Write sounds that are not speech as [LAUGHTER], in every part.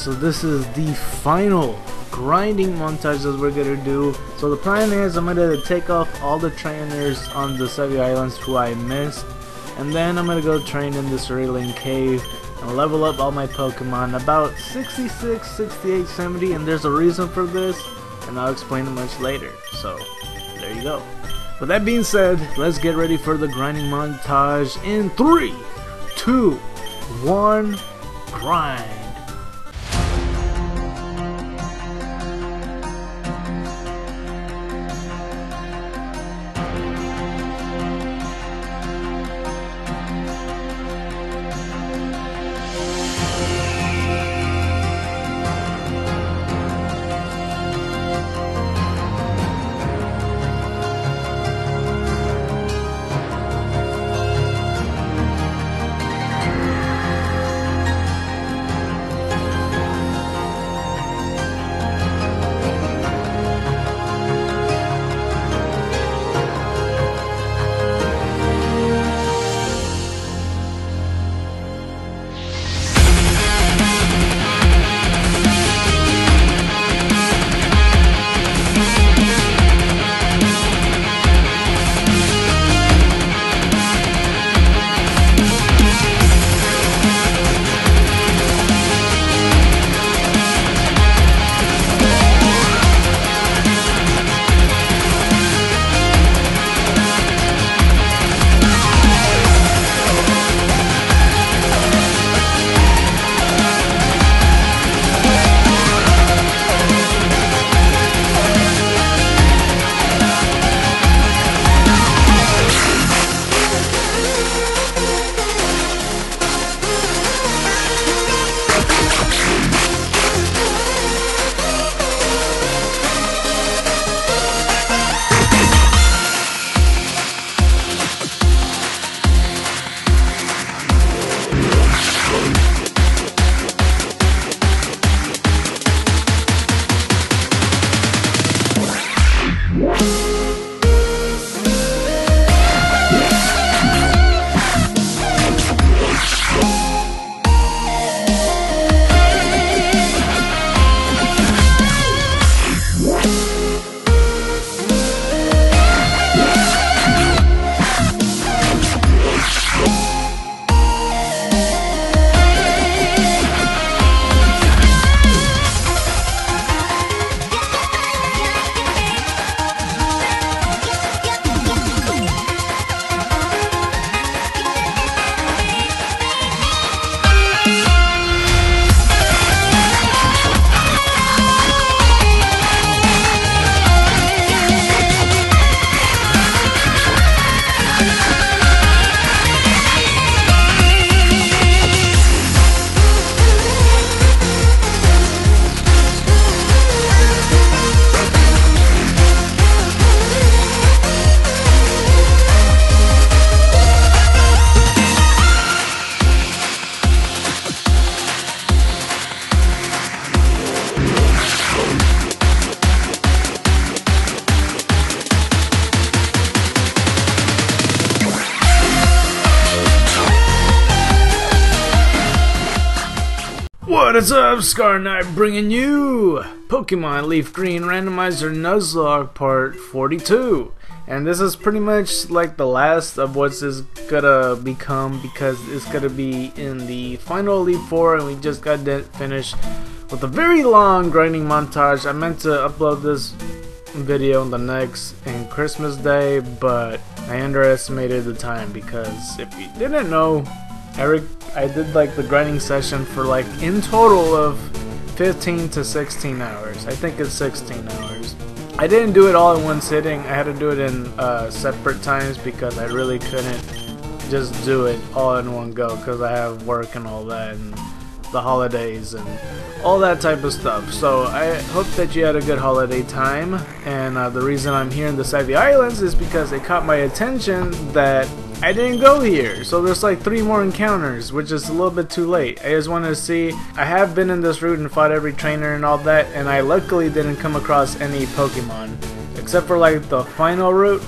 So this is the final grinding montage that we're gonna do. So the plan is I'm gonna take off all the trainers on the Sevii Islands who I missed. And then I'm gonna go train in the Cerulean Cave and level up all my Pokemon about 66, 68, 70 and there's a reason for this and I'll explain it much later. So there you go. With that being said, let's get ready for the grinding montage in 3, 2, 1, grind. Up, ScarKnight bringing you Pokemon Leaf Green Randomizer Nuzlocke Part 42. And this is pretty much like the last of what's this gonna become because it's gonna be in the final Elite Four and we just got finished with a very long grinding montage. I meant to upload this video on the next and Christmas Day, but I underestimated the time because if you didn't know, Eric, I did like the grinding session for like in total of 15 to 16 hours. I think it's 16 hours. I didn't do it all in one sitting. I had to do it in uh, separate times because I really couldn't just do it all in one go because I have work and all that and the holidays and all that type of stuff. So I hope that you had a good holiday time. And uh, the reason I'm here in the Sevii Islands is because it caught my attention that I didn't go here. So there's like three more encounters, which is a little bit too late. I just wanted to see. I have been in this route and fought every trainer and all that, and I luckily didn't come across any Pokemon. Except for like the final route,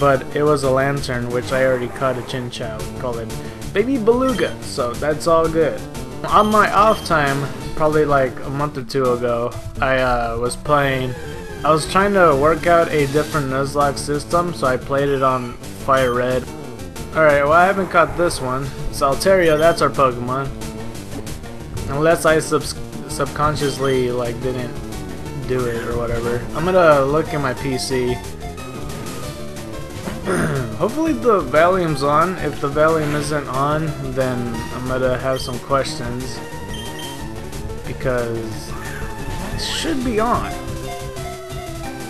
but it was a Lanturn, which I already caught a Chinchou. Call it Baby Beluga, so that's all good. On my off time, probably like a month or two ago, I uh, was playing. I was trying to work out a different Nuzlocke system, so I played it on Fire Red. Alright, well I haven't caught this one. It's Altaria, that's our Pokemon. Unless I sub subconsciously like didn't do it or whatever. I'm gonna look at my PC. [CLEARS THROAT] Hopefully the Valium's on. If the Valium isn't on, then I'm gonna have some questions. Because it should be on.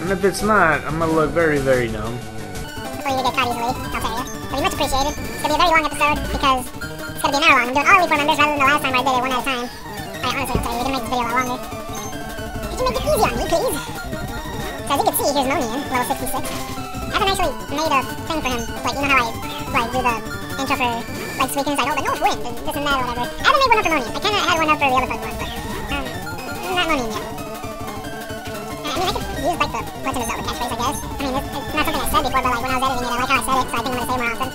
And if it's not, I'm gonna look very, very dumb. Hopefully you get caught easily, I'll tell you. It'll be much appreciated. It's gonna be a very long episode because it's gonna be an hour long. I'm doing all Elite Four members rather than the last time I did it one at a time. I honestly, I'll tell you, you're gonna make this video a lot longer. Could you make it easy on me, please? So as you can see, here's Monian, level 66. I haven't actually made a thing for him, like, you know how I, like, do the intro for, like, Suicune, like, oh, the North Wind, and this and that, or whatever. I haven't made one up for Monian. I kinda had one up for the other Pokemon, but, um, not Monian yet. I mean, I could use, like, the Legend of Zelda catchphrase, I guess. I mean, it's, it's not something I said before, but, like, when I was editing it, I like how I said it, so I think I'm gonna say more often.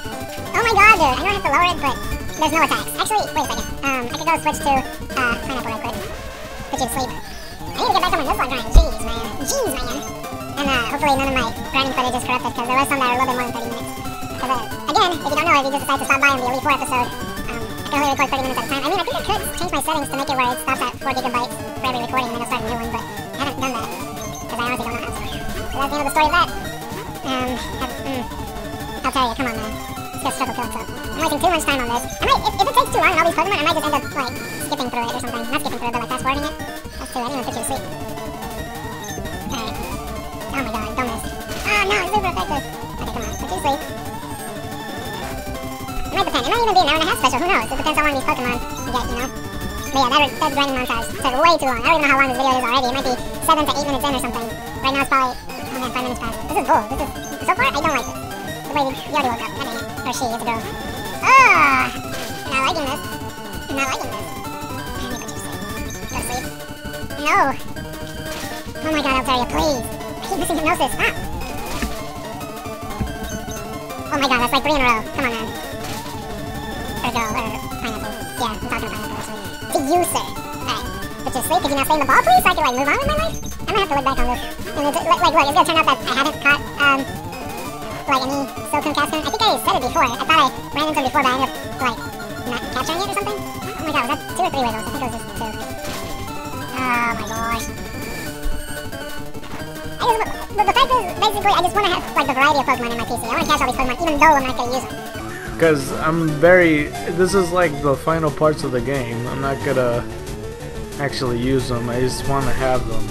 Oh my god, dude, I know I have to lower it, but there's no attacks. Actually, wait a second. Um, I could go switch to, uh, Pineapple right quick. Put you to sleep. I need to get back on my Nuzlocke grind. Jeez, man. Jeez, man. And, uh, hopefully none of my grinding footage is corrupted, because there was some that are a little bit more than 30 minutes. Because, uh, again, if you don't know, if you just decide to stop by on the Elite 4 episode, um, I can only record 30 minutes at a time. I mean, I think I could change my settings to make it where it stops at 4 gigabytes for every recording, and then I'll start a new one, but I haven't done that. Because I honestly don't know how to. So that's the end of the story of that. Um, have, mm, I'll tell you, come on, man. Let's go struggle kill itself. I'm wasting too much time on this. I might, if, if it takes too long and all these Pokemon, I might just end up, like, skipping through it or something. Not skipping through it, but, like, fast forwarding it. That's too, I didn't even to sleep. Oh my god, miss. Oh no, it's super effective. Okay, come on, put you to sleep. It might depend. It might even be an hour and a half special, who knows? It depends how long these Pokemon you get, you know? But yeah, that, that grinding montage took way too long. I don't even know how long this video is already. It might be 7 to 8 minutes in or something. Right now it's probably, oh man, 5 minutes past. This is bull. This is, so far, I don't like this. The way already woke up. God dang it. Or she, it's a girl. Ah! I'm not liking this. Not liking this. I need to sleep. Go to sleep. No! Oh my god, Altaria, please! I keep missing hypnosis. Stop! Oh my god, that's like three in a row. Come on, man. Girl, or pineapple. Yeah, I'm talking pineapple, actually. To you, sir. Alright. Put you to sleep. Could you now stay in the ball, please, so I can, like, move on with my life? I'm gonna have to look back on this. And it's, like, look, it's gonna turn out that I haven't caught, um, like any Silcoon Cascoon. I think I said it before. I thought I ran into him before, but I ended up like not capturing it or something. Oh my god, was that two or three wiggles? I think it was just two. Oh my gosh. I just, the, the fact is, basically, I just want to have like the variety of Pokemon in my PC. I want to catch all these Pokemon, even though I'm not gonna use them. Because I'm very... This is like the final parts of the game. I'm not gonna actually use them. I just want to have them.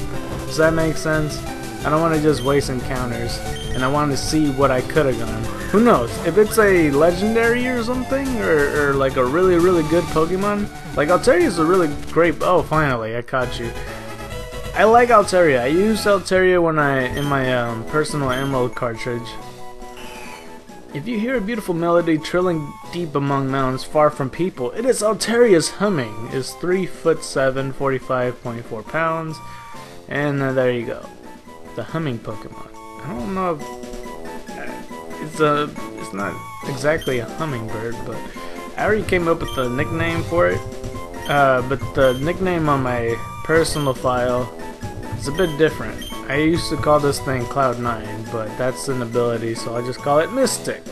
Does that make sense? I don't want to just waste encounters. And I want to see what I could have done. Who knows? If it's a legendary or something, or, or like a really, really good Pokemon, like Altaria is a really great. Oh, finally, I caught you. I like Altaria. I use Altaria when I in my um, personal Emerald cartridge. If you hear a beautiful melody trilling deep among mountains far from people, it is Altaria's humming. Is three foot seven, 45.4 pounds, and uh, there you go, the humming Pokemon. I don't know if it's a it's not exactly a hummingbird, but I already came up with the nickname for it. Uh, but the nickname on my personal file is a bit different. I used to call this thing Cloud9, but that's an ability, so I just call it Mystic.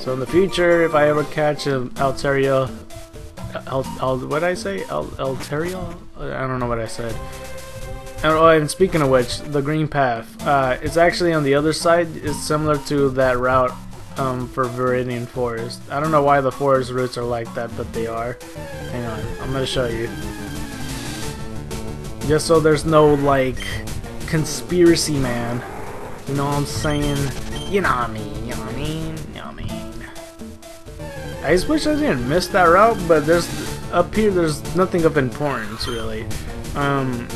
So in the future, if I ever catch an Altaria, Al, Al, what did I say? Al, Altaria? I don't know what I said. And, oh, and speaking of which, the green path. Uh, it's actually on the other side. It's similar to that route um, for Viridian Forest. I don't know why the forest routes are like that, but they are. Hang on, I'm gonna show you. Just so there's no, like, conspiracy man. You know what I'm saying? You know what I mean, you know what I mean, you know what I mean. I just wish I didn't miss that route, but there's, up here there's nothing of importance, really. Um,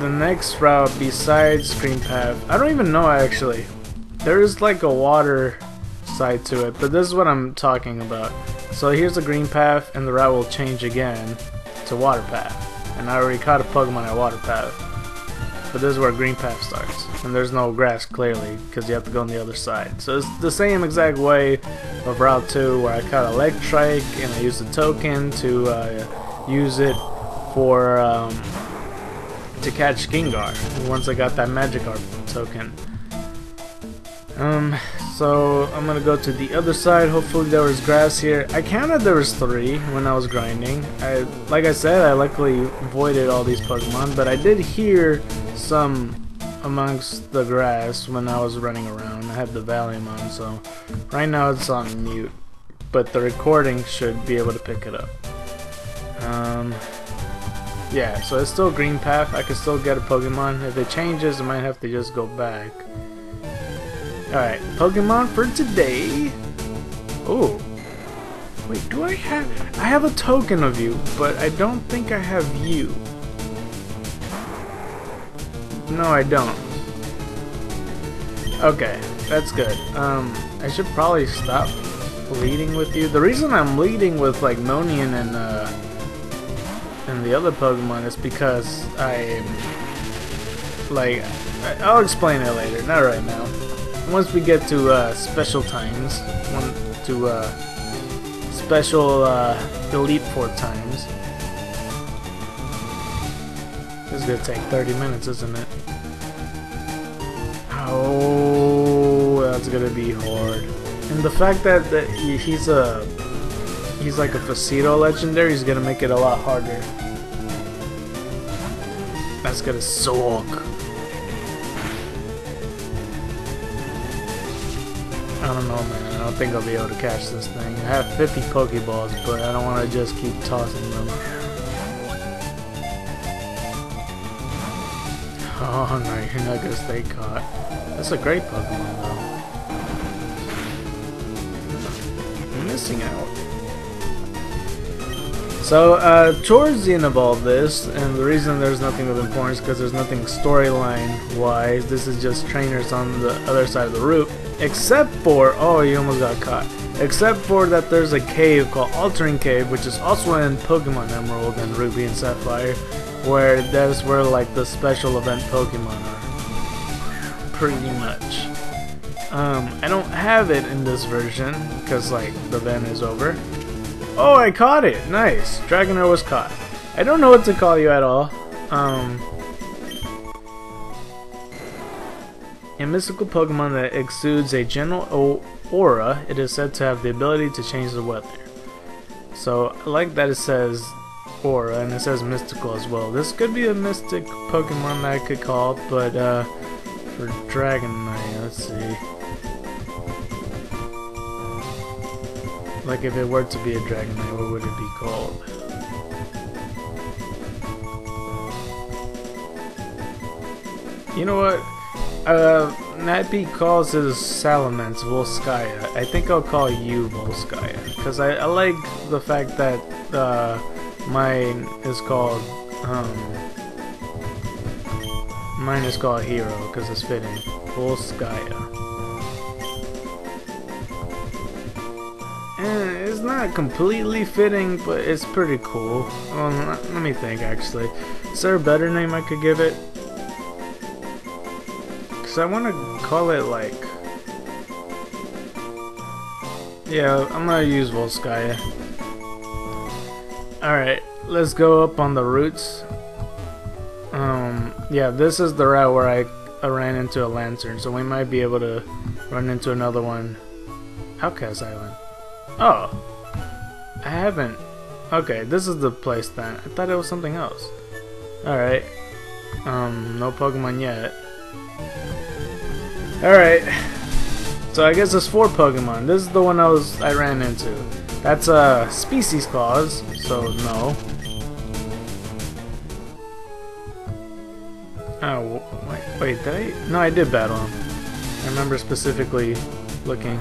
the next route besides Green Path, I don't even know actually. There is like a water side to it, but this is what I'm talking about. So here's the Green Path, and the route will change again to Water Path. And I already caught a Pokemon at Water Path. But this is where Green Path starts. and there's no grass clearly because you have to go on the other side. So it's the same exact way of Route 2 where I caught Electrike and I used the token to uh, use it for um, to catch Gengar once I got that Magikarp token. Um, so I'm gonna go to the other side. Hopefully there was grass here. I counted there was three when I was grinding. I, like I said, I luckily avoided all these Pokemon, but I did hear some amongst the grass when I was running around. I have the volume on, so right now it's on mute, but the recording should be able to pick it up. Um, yeah, so it's still green path. I can still get a Pokemon. If it changes, I might have to just go back. Alright, Pokemon for today. Oh. Wait, do I have... I have a token of you, but I don't think I have you. No, I don't. Okay, that's good. Um, I should probably stop leading with you. The reason I'm leading with, like, Monian and, uh, and the other Pokemon is because I'm... Like, I'll explain it later, not right now once we get to uh, special times, one to uh, special uh, Elite Four times. This is gonna take 30 minutes, isn't it? Oh, that's gonna be hard. And the fact that, that he's a he's like a Facito legendary is gonna make it a lot harder. That's gonna suck. I don't know, man. I don't think I'll be able to catch this thing. I have 50 Pokeballs, but I don't want to just keep tossing them. Oh no, you're not gonna stay caught. That's a great Pokemon, though. I'm missing out. So, uh, towards the end of all this, and the reason there's nothing of importance because there's nothing storyline-wise, this is just trainers on the other side of the route. Except for, oh, you almost got caught. Except for that there's a cave called Altering Cave, which is also in Pokemon Emerald and Ruby and Sapphire, where that's where like the special event Pokemon are. Pretty much. Um, I don't have it in this version, because like the event is over. Oh, I caught it! Nice! Dragonair was caught. I don't know what to call you at all. Um, A mystical Pokemon that exudes a general aura, it is said to have the ability to change the weather. So, I like that it says aura, and it says mystical as well. This could be a mystic Pokemon that I could call, but uh, for Dragonite, let's see. Like if it were to be a Dragonite, what would it be called? You know what? Uh, Nappy calls his Salamence Volskaya. I think I'll call you Volskaya. Because I, I like the fact that uh, mine is called, um, mine is called Hero because it's fitting. Volskaya. And it's not completely fitting, but it's pretty cool. Well, let me think actually. Is there a better name I could give it? Because I want to call it like... Yeah, I'm going to use Volskaya. Alright, let's go up on the routes. Um, yeah, this is the route where I, I ran into a Lanturn, so we might be able to run into another one. Outcast Island. Oh. I haven't. Okay, this is the place then. I thought it was something else. Alright. Um, no Pokemon yet. Alright. So I guess there's four Pokemon. This is the one I was I ran into. That's a uh, species clause, so no. Oh, wait, wait, did I? No, I did battle him. I remember specifically looking.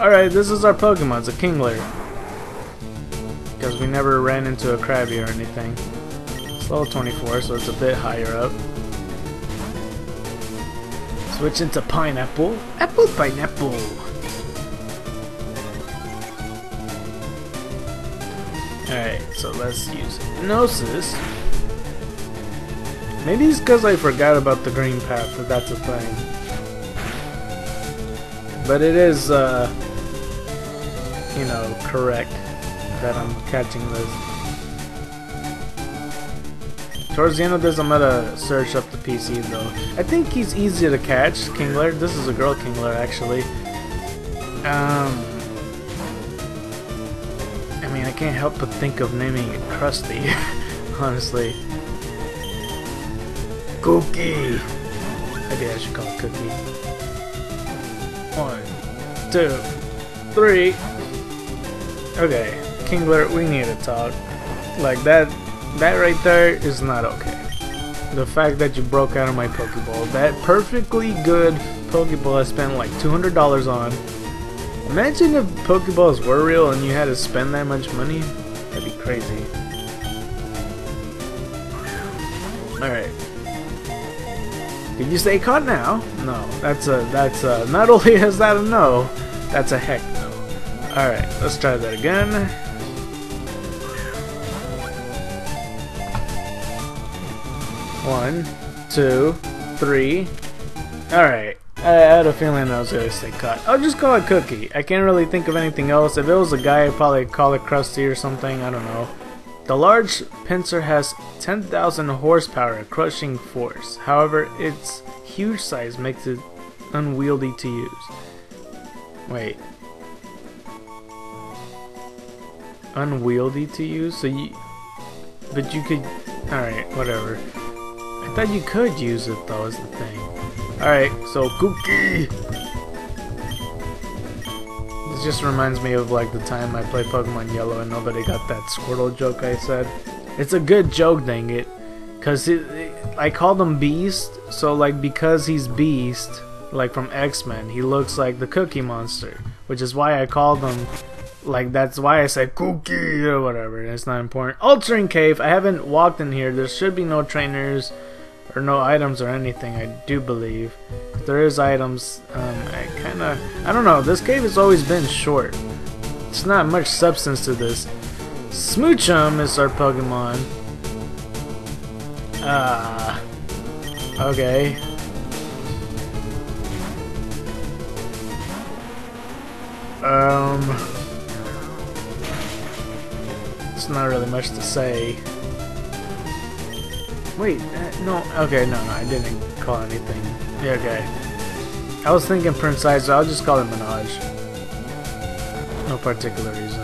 Alright, this is our Pokemon. It's a Kingler. Because we never ran into a Krabby or anything. It's level 24, so it's a bit higher up. Switch into pineapple. Apple pineapple. Alright, so let's use Gnosis. Maybe it's because I forgot about the green path, that that's a thing. But it is, uh, you know, correct that I'm catching this. Towards the end of this, I'm gonna search up the PC though. I think he's easy to catch, Kingler. This is a girl Kingler, actually. Um, I mean, I can't help but think of naming it Krusty, [LAUGHS] honestly. Cookie! Maybe I should call it Cookie. One, two, three. Okay, Kingler, we need to talk. Like that, that right there is not okay. The fact that you broke out of my Pokeball, that perfectly good Pokeball I spent like $200 on. Imagine if Pokeballs were real and you had to spend that much money. That'd be crazy. Alright. Did you stay caught now? No, that's a that's a not only [LAUGHS] is that a no, that's a heck. Alright, let's try that again. One, two, three. Alright. I had a feeling I was gonna say cut. I'll just call it Cookie. I can't really think of anything else. If it was a guy, I'd probably call it Krusty or something. I don't know. The large pincer has 10,000 horsepower, crushing force. However, its huge size makes it unwieldy to use. Wait. Unwieldy to use? So you... But you could... Alright, whatever. I thought you could use it though, is the thing. Alright, so Cookie! This just reminds me of like the time I played Pokemon Yellow and nobody got that Squirtle joke I said. It's a good joke, dang it. Cause it, it, I called him Beast, so like because he's Beast, like from X-Men, he looks like the Cookie Monster. Which is why I called him, like that's why I said Cookie or whatever, it's not important. Altering Cave, I haven't walked in here, there should be no trainers or no items or anything, I do believe. If there is items, um, I kind of, I don't know, this cave has always been short. It's not much substance to this. Smoochum is our Pokemon. Ah, uh, okay. Um, not really much to say. Wait, uh, no, okay, no, no, I didn't call anything. Yeah, okay. I was thinking Prince so I'll just call it Minaj. No particular reason.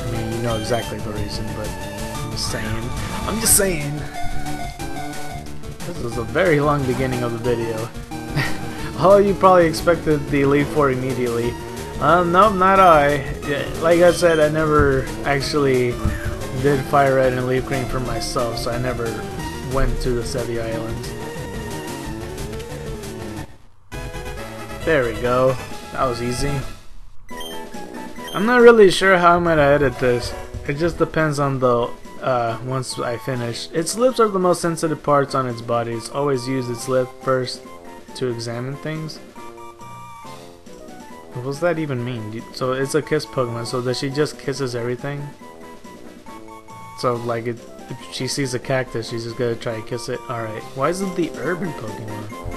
I mean, you know exactly the reason, but I'm just saying. I'm just saying. This is a very long beginning of the video. [LAUGHS] All you probably expected the Elite Four immediately. Um, no, not I. Like I said, I never actually did Fire Red and Leaf Green for myself, so I never went to the Sevii Islands. There we go. That was easy. I'm not really sure how I'm gonna edit this. It just depends on the uh, once I finish. Its lips are the most sensitive parts on its body. It's always use its lip first to examine things. What does that even mean? So it's a kiss Pokemon, so does she just kisses everything? So like it, if she sees a cactus, she's just gonna try to kiss it. Alright. Why is it the urban Pokemon?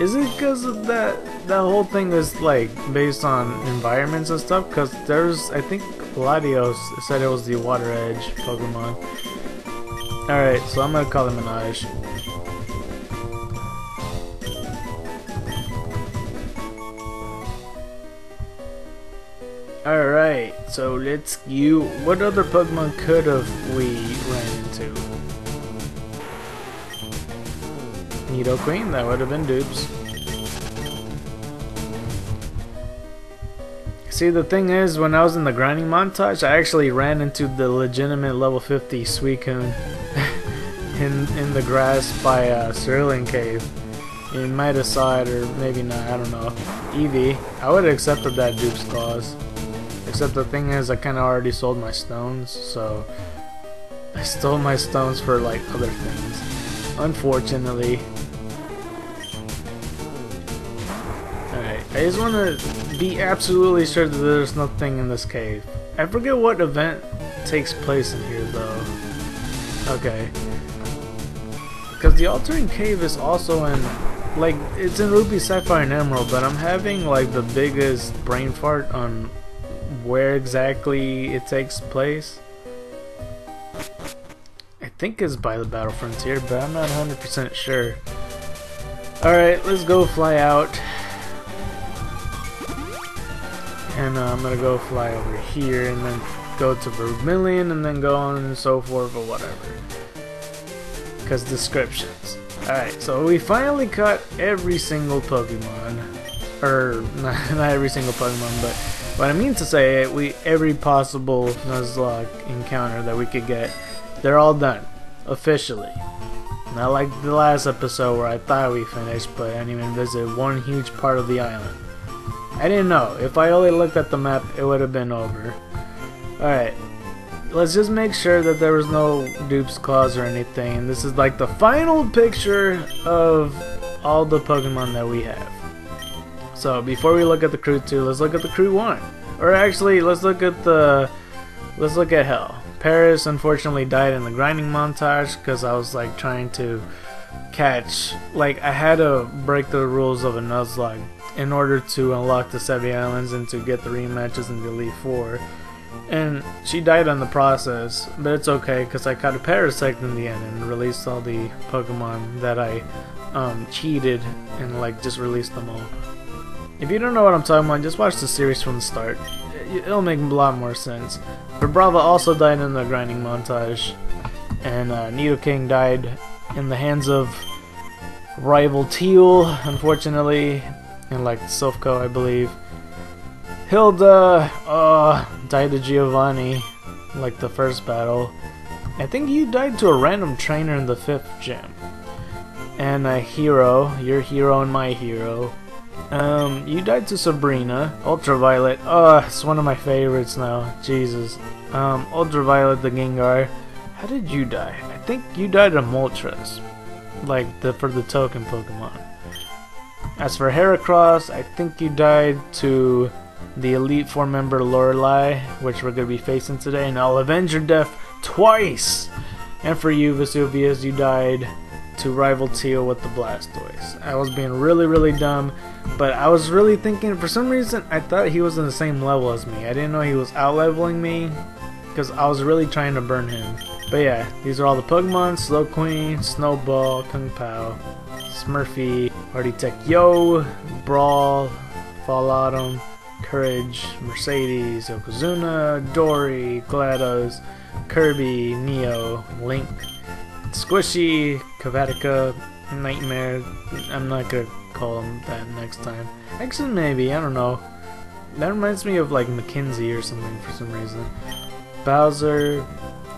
Is it because of that that whole thing is like based on environments and stuff? Because there's I think Latios said it was the water edge Pokemon. Alright, so I'm gonna call it Minaj. Alright, so let's you what other Pokemon could have we ran into? Nidoqueen, that would have been dupes. See, the thing is, when I was in the grinding montage, I actually ran into the legitimate level 50 Suicune [LAUGHS] in in the grass by uh, Cerulean Cave. You might have saw it, or maybe not, I don't know. Eevee, I would have accepted that dupe's clause. Except the thing is, I kind of already sold my stones, so I stole my stones for like other things. Unfortunately. Alright, I just want to be absolutely sure that there's nothing in this cave. I forget what event takes place in here though. Okay. Because the altering cave is also in, like, it's in Ruby, Sapphire, and Emerald, but I'm having, like, the biggest brain fart on where exactly it takes place. I think it's by the Battle Frontier, but I'm not 100% sure. Alright, let's go fly out. And uh, I'm gonna go fly over here and then go to Vermilion and then go on and so forth or whatever. Because descriptions. Alright, so we finally caught every single Pokemon. Or, not, [LAUGHS] not every single Pokemon, but what I mean to say, we every possible Nuzlocke encounter that we could get, they're all done. Officially. Not like the last episode where I thought we finished, but I didn't even visit one huge part of the island. I didn't know. If I only looked at the map, it would have been over. Alright. Let's just make sure that there was no dupes clause or anything. This is like the final picture of all the Pokemon that we have. So before we look at the crew 2, let's look at the crew 1. Or actually, let's look at the... Let's look at Hell. Paris unfortunately died in the grinding montage because I was like trying to catch like I had to break the rules of a Nuzlocke in order to unlock the Sevii Islands and to get the rematches in the Elite Four. And she died in the process, but it's okay because I caught a Parasect in the end and released all the Pokemon that I um, cheated and like just released them all. If you don't know what I'm talking about, just watch the series from the start. It'll make a lot more sense. Vibrava also died in the grinding montage, and uh, Nidoking died in the hands of rival Teal, unfortunately, and like Silph Co., I believe. Hilda, uh, died to Giovanni, like the first battle. I think you died to a random trainer in the fifth gym. And a hero, your hero and my hero. Um, you died to Sabrina. Ultraviolet, oh, it's one of my favorites now. Jesus. Um, Ultraviolet the Gengar. How did you die? I think you died to Moltres. Like, the for the token Pokemon. As for Heracross, I think you died to the Elite Four member Lorelei, which we're going to be facing today, and I'll avenge your death twice! And for you, Vesuvius, you died to rival Teal with the Blastoise. I was being really, really dumb, but I was really thinking, for some reason, I thought he was in the same level as me. I didn't know he was out leveling me, because I was really trying to burn him. But yeah, these are all the Pokemon, Slowqueen, Snowball, Kung Pao, Smurfy, Artitek Yo, Brawl, Fall Autumn, Courage, Mercedes, Yokozuna, Dory, GLaDOS, Kirby, Neo, Link, Squishy, Kavatica, Nightmare. I'm not gonna call him that next time. Actually, maybe, I don't know. That reminds me of like Mackenzie or something for some reason. Bowser,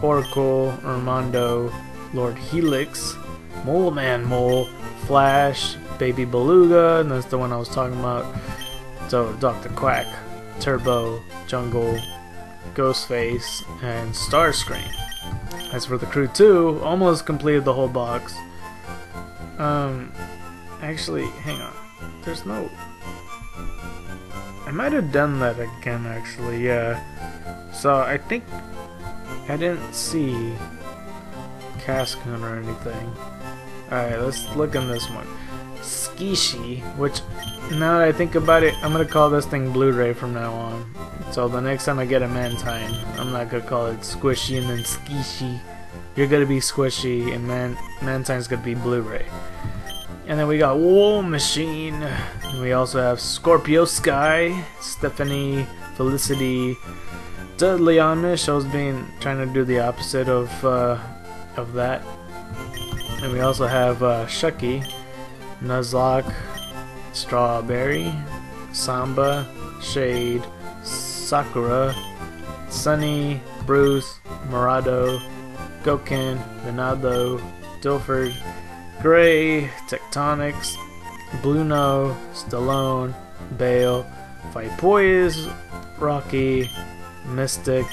Oracle, Armando, Lord Helix, Mole Man Mole, Flash, Baby Beluga, and that's the one I was talking about. So, Dr. Quack, Turbo, Jungle, Ghostface, and Starscream. As for the crew 2, almost completed the whole box. Um, actually, hang on. There's no... I might have done that again, actually, yeah. So, I think I didn't see Cascoon or anything. Alright, let's look in this one. Skishi, which, now that I think about it, I'm gonna call this thing Blu-ray from now on. So the next time I get a Mantine, I'm not gonna call it Squishy and then Skishi. You're gonna be Squishy, and Man Mantine's gonna be Blu-ray. And then we got Wool Machine. And we also have Scorpio Sky, Stephanie, Felicity, Dudley Amish. I was being trying to do the opposite of uh, of that. And we also have uh, Shucky, Nuzlocke, Strawberry, Samba, Shade, Sakura, Sunny, Bruce, Morado, Goken, Venado, Dilford, Gray, Tectonics, Bluno, Stallone, Bale, Fipoyas, Rocky, Mystic,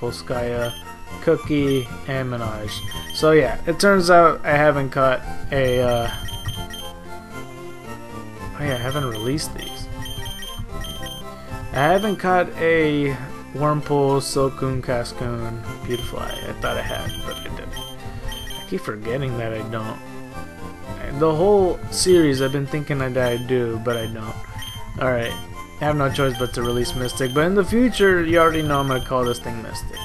Volskaya, Cookie, and Minaj. So yeah, it turns out I haven't caught a, uh... Yeah, I haven't released these. I haven't caught a Wurmple, Silcoon, Cascoon, Beautifly. I thought I had, but I didn't. I keep forgetting that I don't. The whole series I've been thinking that I do, but I don't. Alright, I have no choice but to release Mystic, but in the future, you already know I'm gonna call this thing Mystic.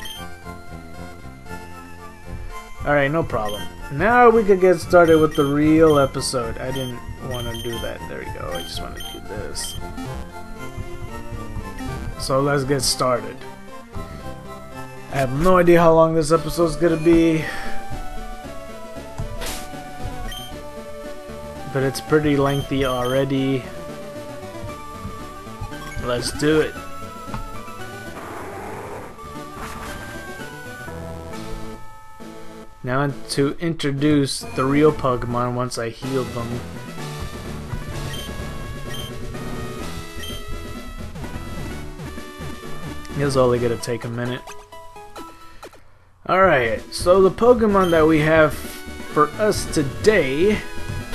Alright, no problem. Now we could get started with the real episode. I didn't want to do that. There we go. I just want to do this. So let's get started. I have no idea how long this episode is gonna be. But it's pretty lengthy already. Let's do it. Now to introduce the real Pokemon once I healed them. It's only gonna take a minute. Alright, so the Pokemon that we have for us today,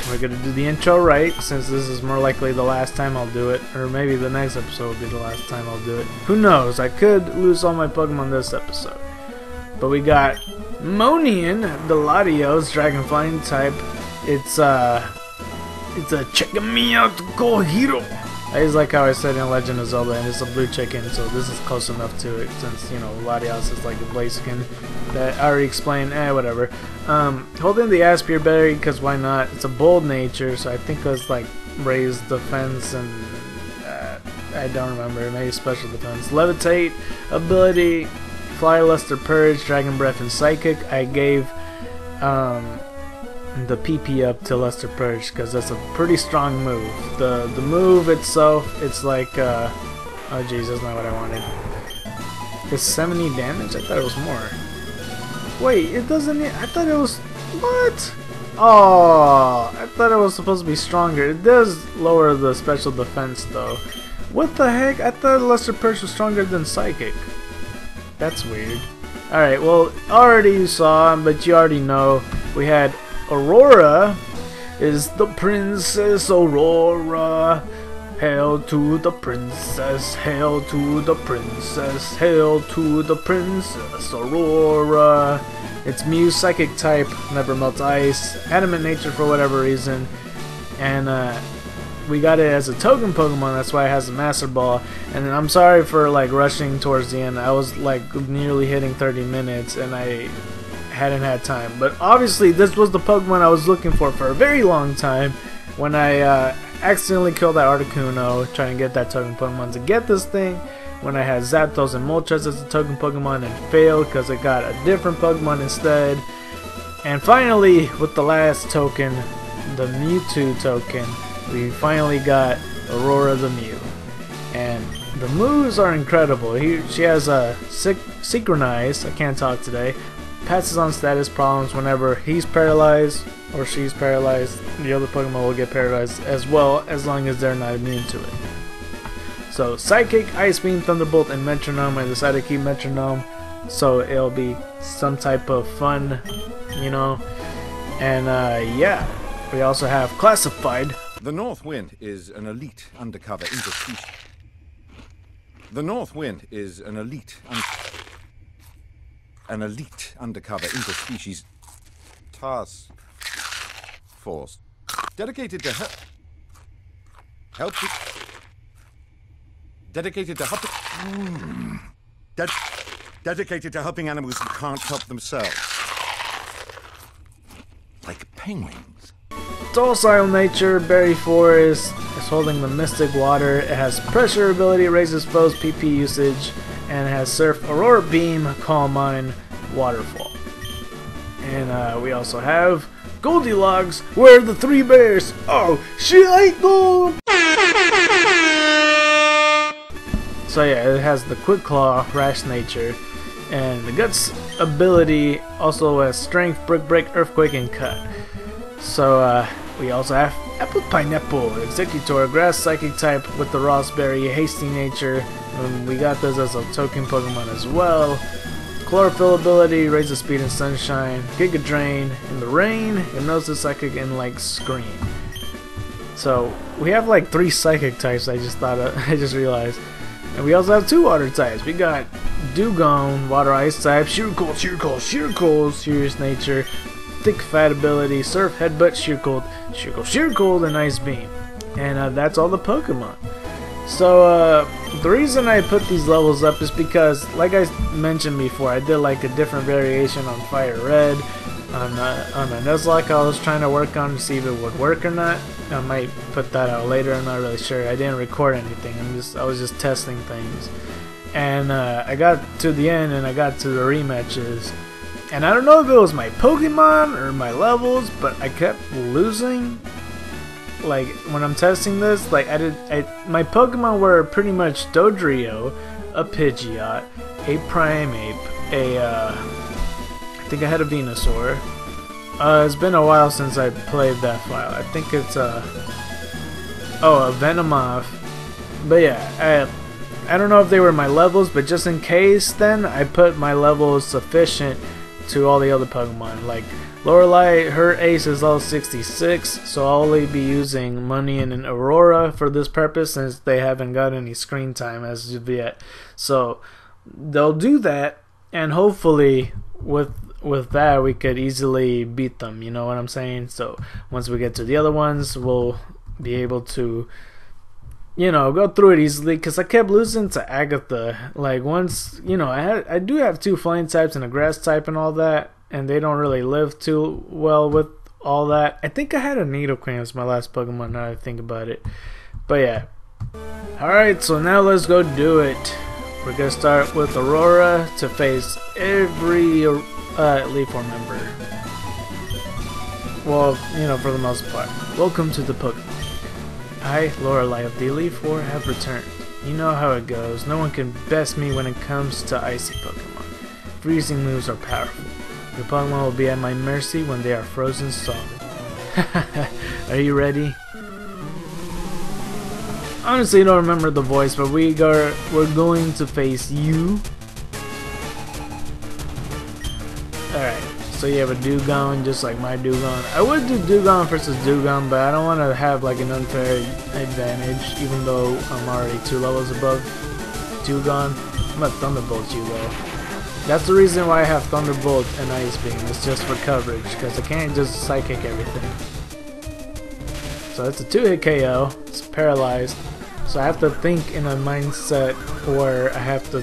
we're gonna do the intro right, since this is more likely the last time I'll do it, or maybe the next episode will be the last time I'll do it. Who knows, I could lose all my Pokemon this episode. But we got Monian, Dragon Flying type. It's uh it's a check me out go hero. I just like how I said in Legend of Zelda and it's a blue chicken, so this is close enough to it since, you know, Latios is like a Blaziken that I already explained, eh, whatever. Um, holding the Aspear Berry, because why not? It's a bold nature, so I think it's like raised defense and uh, I don't remember, maybe special defense. Levitate ability, Fly, Luster, Purge, Dragon Breath, and Psychic. I gave um, the PP up to Luster Purge because that's a pretty strong move. The the move itself, it's like, uh, oh jeez, that's not what I wanted. It's 70 damage? I thought it was more. Wait, it doesn't. I thought it was what? Oh, I thought it was supposed to be stronger. It does lower the special defense though. What the heck? I thought Luster Purge was stronger than Psychic. That's weird. Alright, well, already you saw, but you already know, we had Aurora is the Princess Aurora. Hail to the princess, hail to the princess, hail to the princess Aurora. It's Mew Psychic type, never melts ice, adamant nature for whatever reason, and uh, we got it as a token Pokemon, that's why it has a Master Ball. And I'm sorry for like rushing towards the end. I was like nearly hitting 30 minutes and I hadn't had time. But obviously this was the Pokemon I was looking for for a very long time when I uh, accidentally killed that Articuno trying to get that token Pokemon to get this thing. When I had Zapdos and Moltres as a token Pokemon and failed because I got a different Pokemon instead. And finally, with the last token, the Mewtwo token, we finally got Aurora the Mew. And the moves are incredible. He, she has a synchronize, I can't talk today, passes on status problems whenever he's paralyzed or she's paralyzed. The other Pokemon will get paralyzed as well as long as they're not immune to it. So Psychic, Ice Beam, Thunderbolt, and Metronome. I decided to keep Metronome so it'll be some type of fun, you know. And uh, yeah, we also have Classified, the North Wind is an elite undercover interspecies. The North Wind is an elite an elite undercover interspecies task force dedicated to help help dedicated to helping mm, De dedicated to helping animals who can't help themselves. Like penguins. Docile nature, Berry Forest is holding the Mystic Water. It has pressure ability, raises foes PP usage, and has Surf, Aurora Beam, Calm Mind, Waterfall. And uh, we also have Goldilocks, where the three bears. Oh, she ain't gold! So yeah, it has the Quick Claw, Rash Nature, and the Guts ability also has Strength, Brick Break, Earthquake, and Cut. So uh, we also have Apple Pineapple, Exeggutor, Grass Psychic type with the Raspberry, Hasty Nature. And we got those as a token Pokemon as well. Chlorophyll ability, raises speed and sunshine. Giga Drain in the rain, knows the psychic and like scream. So we have like three psychic types. I just thought of, [LAUGHS] I just realized, and we also have two water types. We got Dewgong, water ice type, Sheer Cold, Sheer Cold, Sheer Cold, Serious Nature, Thick Fat ability, Surf, Headbutt, Sheer Cold, Sheer Cold, Sheer Cold, and Ice Beam. And uh, that's all the Pokemon. So, uh, the reason I put these levels up is because, like I mentioned before, I did like a different variation on Fire Red, on, uh, on a Nuzlocke I was trying to work on to see if it would work or not. I might put that out later, I'm not really sure. I didn't record anything, I'm just, I was just testing things. And uh, I got to the end and I got to the rematches. And I don't know if it was my Pokemon or my levels, but I kept losing like when I'm testing this, like I did, I, my Pokemon were pretty much Dodrio, a Pidgeot, a Primeape, a uh, I think I had a Venusaur. Uh, it's been a while since I played that file. I think it's uh oh a Venomoth, but yeah, I I don't know if they were my levels, but just in case, then I put my levels sufficient to all the other Pokemon like. Lorelei, her ace is level 66, so I'll only be using Monian and Aurora for this purpose since they haven't got any screen time as of yet. So they'll do that, and hopefully with with that we could easily beat them. You know what I'm saying? So once we get to the other ones, we'll be able to you know, go through it easily because I kept losing to Agatha. Like once, you know, I had, I do have two flame types and a grass type and all that, and they don't really live too well with all that. I think I had a Nidoqueen as my last Pokemon now I think about it. But yeah. Alright, so now let's go do it. We're gonna start with Aurora to face every uh, Leaf Four member. Well, you know, for the most part. Welcome to the Pokemon. I, Lorelei of the Elite Four, have returned. You know how it goes. No one can best me when it comes to icy Pokemon. Freezing moves are powerful. Your Pokemon will be at my mercy when they are frozen solid. [LAUGHS] are you ready? Honestly, I don't remember the voice, but we are we're going to face you. So you have a Dewgong just like my Dewgong. I would do Dewgong versus Dewgong, but I don't want to have like an unfair advantage, even though I'm already two levels above Dewgong. I'm gonna Thunderbolt you though. That's the reason why I have Thunderbolt and Ice Beam. It's just for coverage, because I can't just Psychic everything. So it's a two-hit KO. It's paralyzed. So I have to think in a mindset where I have to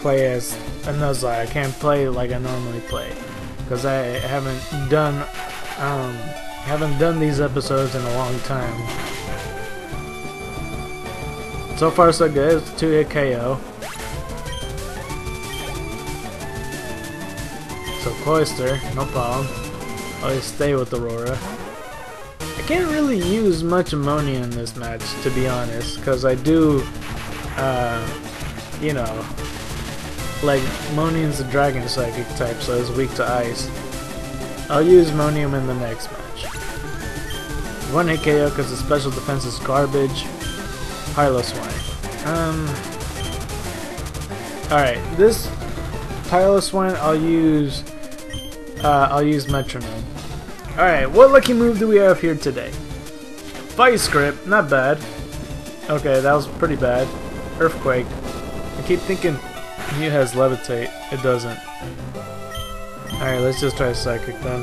play as a Nuzlocke. I can't play like I normally play. Because I haven't done um, haven't done these episodes in a long time. So far so good. It's two-hit KO. So Cloyster, no problem. I'll stay with Aurora. I can't really use much ammonia in this match, to be honest, because I do, uh, you know, like, Monium's a dragon psychic type, so it's weak to ice. I'll use Monium in the next match. One hit KO because the special defense is garbage. Piloswine. Um. Alright, this Piloswine I'll use uh, I'll use Metronome. Alright, what lucky move do we have here today? Vice Grip, not bad. Okay, that was pretty bad. Earthquake. I keep thinking he has Levitate. It doesn't. Alright, let's just try Psychic then.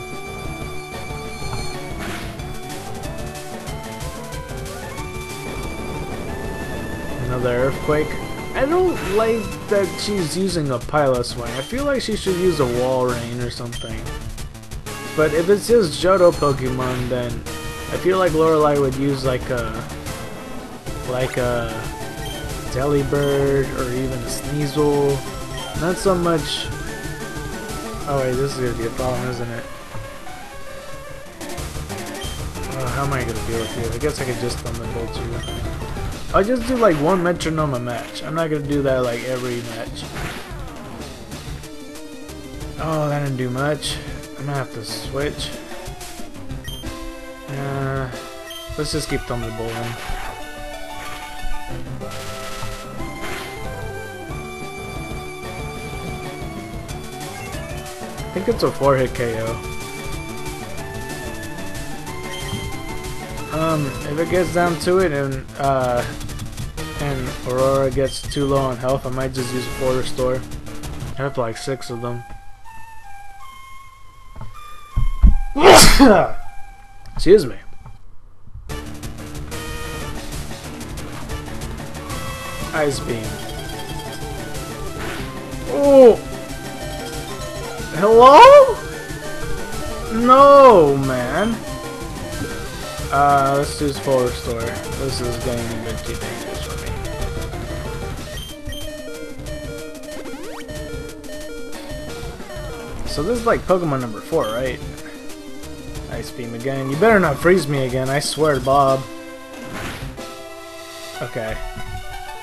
Another Earthquake. I don't like that she's using a Piloswine. I feel like she should use a Walrein or something. But if it's just Johto Pokemon, then I feel like Lorelei would use like a like a Delibird or even a Sneasel. Not so much. Oh wait, this is gonna be a problem, isn't it? Uh, how am I gonna deal with you? I guess I could just Thunderbolt you. I'll just do like one metronome a match. I'm not gonna do that like every match. Oh, that didn't do much. I'm gonna have to switch. Uh, let's just keep Thunderbolting. Think it's a 4 hit KO. Um, if it gets down to it and, uh, and Aurora gets too low on health, I might just use a 4 restore. I have like 6 of them. [COUGHS] Excuse me. Ice beam. Oh! Hello? No, man. Uh, let's do full restore. This is getting a bit too dangerous for me. So this is like Pokemon number 4, right? Ice Beam again. You better not freeze me again, I swear to Bob. Okay.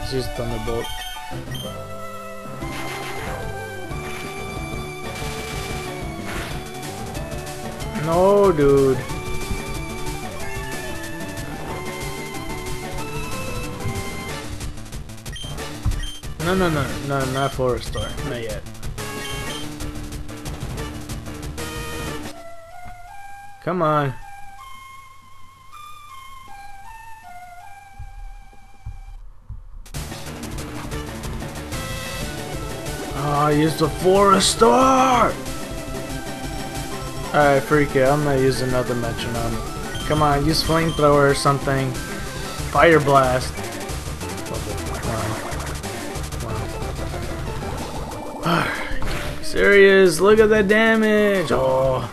Let's use Thunderbolt. No, dude. No, no, no, no, not full restore. Not yet. Come on. Oh, I used the full restore! Alright, freak it. I'm gonna use another metronome. Come on, use flamethrower or something. Fire blast. Serious, look at that damage! Oh.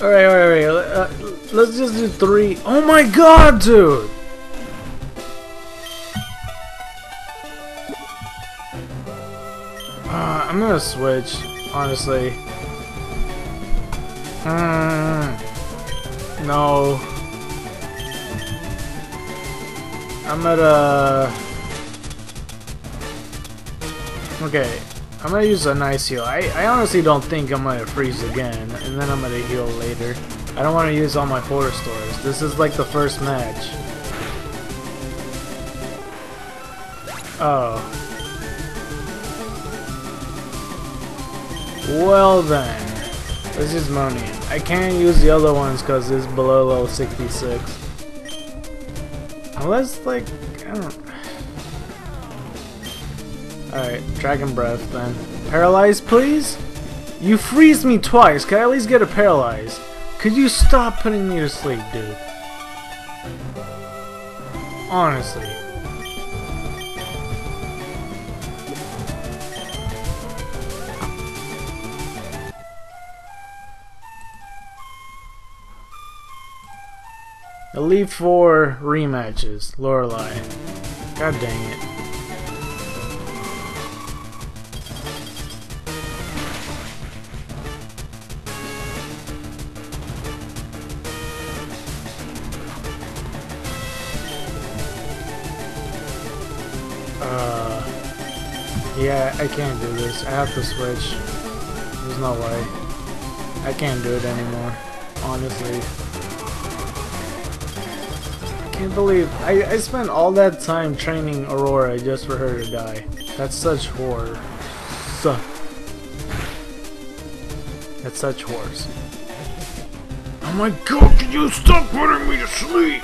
Alright, alright, alright. Uh, let's just do three. Oh my god, dude! Uh, I'm gonna switch, honestly. Mm, no. I'm at a... Okay, I'm gonna use a nice heal. I, I honestly don't think I'm gonna freeze again, and then I'm gonna heal later. I don't want to use all my full restores. This is like the first match. Oh. Well then. Let's use. I can't use the other ones because it's below level 66. Unless, like, I don't... [SIGHS] Alright, Dragon Breath then. Paralyze, please? You freeze me twice. Can I at least get a paralyze? Could you stop putting me to sleep, dude? Honestly. Elite Four rematches. Lorelei. God dang it. Uh, yeah, I can't do this. I have to switch. There's no way. I can't do it anymore. Honestly. Can't believe I, I spent all that time training Aurora just for her to die. That's such horror. So, that's such horrors. Oh my god, can you stop putting me to sleep?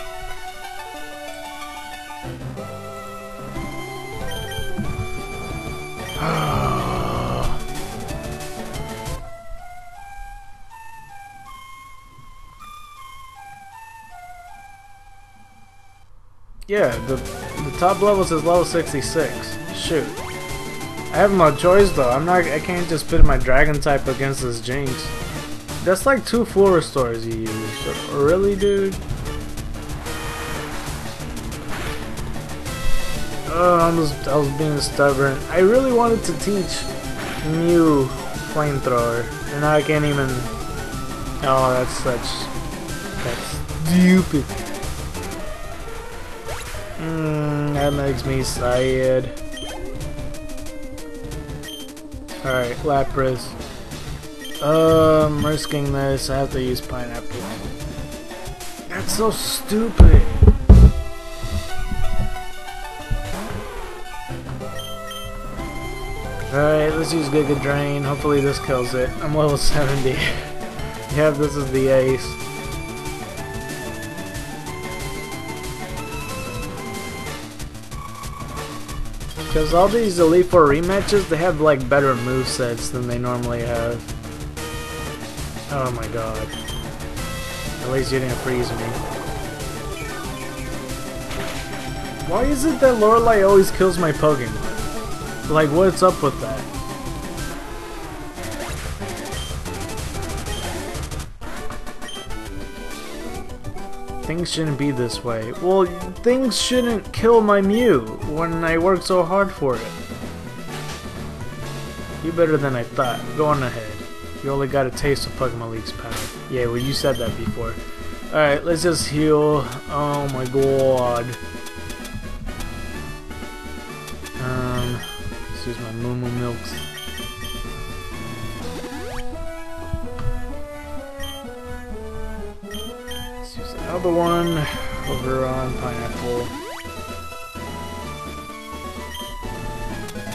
Yeah, the the top level is level 66. Shoot. I have no choice though. I'm not I can't just put my dragon type against this Jynx. That's like two full restores you use. Really, dude? Oh, I was, I was being stubborn. I really wanted to teach Mew flamethrower, and now I can't even. Oh, that's such. That's stupid. Mm, that makes me sad. Alright, Lapras. Um, risking this, I have to use pineapple. That's so stupid. Alright, let's use Giga Drain. Hopefully this kills it. I'm level 70. [LAUGHS] yeah, this is the ace. Because all these Elite Four rematches, they have like better move sets than they normally have. Oh my god. At least you didn't freeze me. Why is it that Lorelei always kills my Pokemon? Like, what's up with that? Things shouldn't be this way. Well, things shouldn't kill my Mew when I worked so hard for it. You better than I thought. Go on ahead. You only got a taste of Pokemon League's power. Yeah, well you said that before. Alright, let's just heal. Oh my god. Um, let's use my Moo Moo Milks. Another one over on Pineapple.